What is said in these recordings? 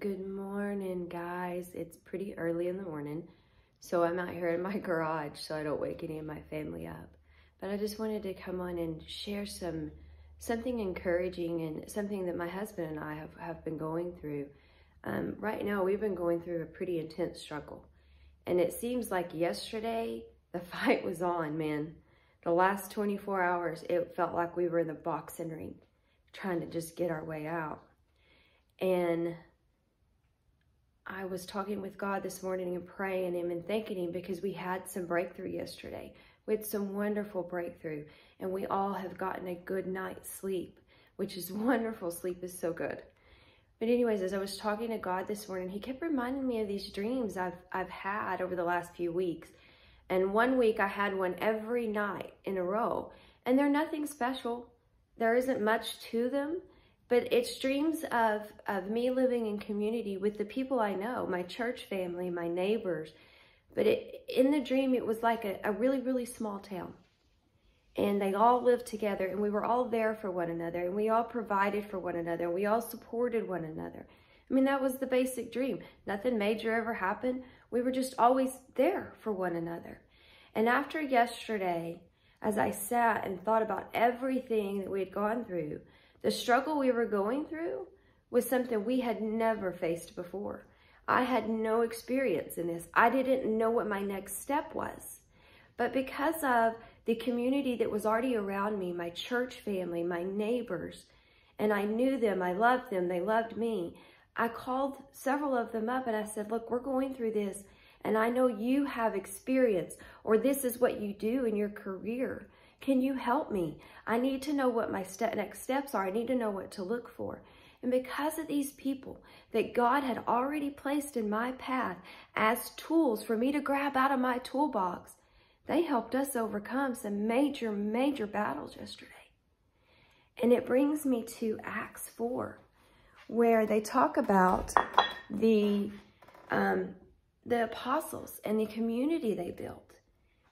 Good morning, guys. It's pretty early in the morning, so I'm out here in my garage so I don't wake any of my family up. But I just wanted to come on and share some something encouraging and something that my husband and I have, have been going through. Um, right now, we've been going through a pretty intense struggle. And it seems like yesterday, the fight was on, man. The last 24 hours, it felt like we were in the boxing ring, trying to just get our way out. And I was talking with God this morning and praying Him and thanking Him because we had some breakthrough yesterday. We had some wonderful breakthrough, and we all have gotten a good night's sleep, which is wonderful. Sleep is so good. But anyways, as I was talking to God this morning, He kept reminding me of these dreams I've I've had over the last few weeks. And one week I had one every night in a row, and they're nothing special. There isn't much to them but it's dreams of, of me living in community with the people I know, my church family, my neighbors. But it, in the dream, it was like a, a really, really small town. And they all lived together and we were all there for one another and we all provided for one another and we all supported one another. I mean, that was the basic dream. Nothing major ever happened. We were just always there for one another. And after yesterday, as I sat and thought about everything that we had gone through, the struggle we were going through was something we had never faced before. I had no experience in this. I didn't know what my next step was. But because of the community that was already around me, my church family, my neighbors, and I knew them, I loved them, they loved me, I called several of them up and I said, look, we're going through this and I know you have experience or this is what you do in your career. Can you help me? I need to know what my next steps are. I need to know what to look for. And because of these people that God had already placed in my path as tools for me to grab out of my toolbox, they helped us overcome some major, major battles yesterday. And it brings me to Acts 4, where they talk about the, um, the apostles and the community they built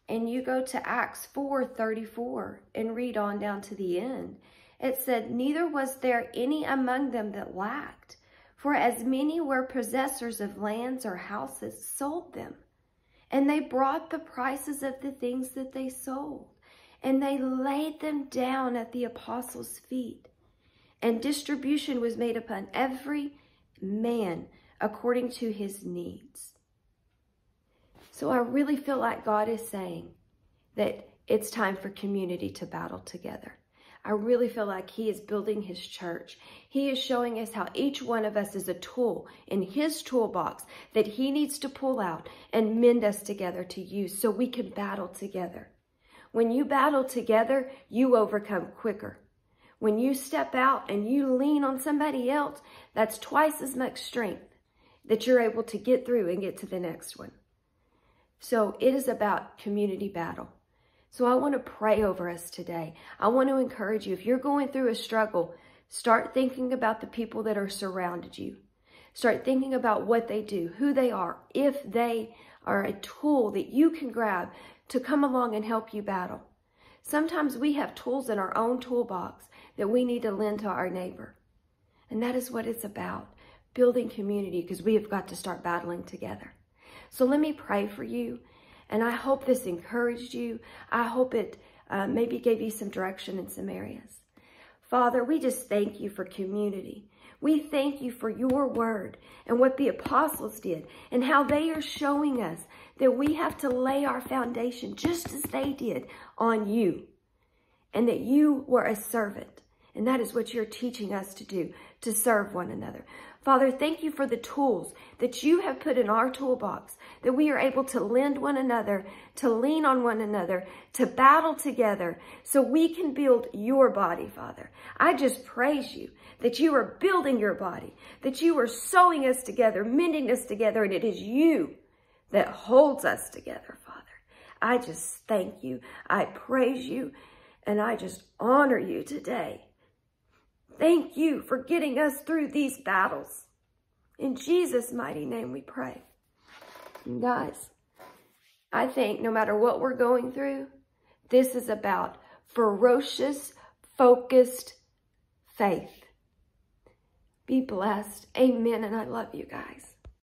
and you go to Acts 4:34 and read on down to the end, it said, Neither was there any among them that lacked, for as many were possessors of lands or houses sold them. And they brought the prices of the things that they sold, and they laid them down at the apostles' feet. And distribution was made upon every man according to his needs. So I really feel like God is saying that it's time for community to battle together. I really feel like he is building his church. He is showing us how each one of us is a tool in his toolbox that he needs to pull out and mend us together to use so we can battle together. When you battle together, you overcome quicker. When you step out and you lean on somebody else, that's twice as much strength that you're able to get through and get to the next one. So it is about community battle. So I want to pray over us today. I want to encourage you. If you're going through a struggle, start thinking about the people that are surrounded you. Start thinking about what they do, who they are, if they are a tool that you can grab to come along and help you battle. Sometimes we have tools in our own toolbox that we need to lend to our neighbor. And that is what it's about, building community because we have got to start battling together. So let me pray for you. And I hope this encouraged you. I hope it uh, maybe gave you some direction in some areas. Father, we just thank you for community. We thank you for your word and what the apostles did and how they are showing us that we have to lay our foundation just as they did on you and that you were a servant. And that is what you're teaching us to do, to serve one another. Father, thank you for the tools that you have put in our toolbox, that we are able to lend one another, to lean on one another, to battle together so we can build your body, Father. I just praise you that you are building your body, that you are sewing us together, mending us together, and it is you that holds us together, Father. I just thank you. I praise you, and I just honor you today. Thank you for getting us through these battles. In Jesus' mighty name we pray. And guys, I think no matter what we're going through, this is about ferocious, focused faith. Be blessed. Amen. And I love you guys.